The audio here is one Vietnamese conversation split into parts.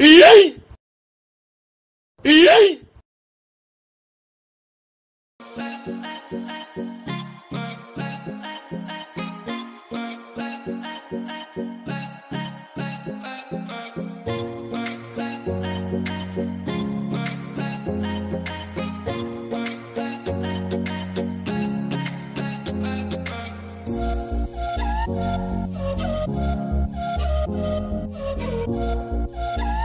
E aí? E aí?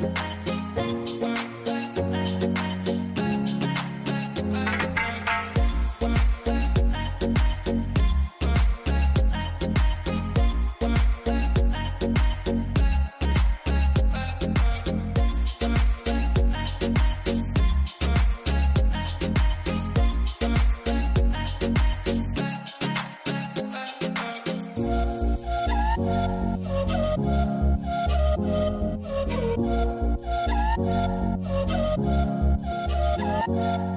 Bye. Bye.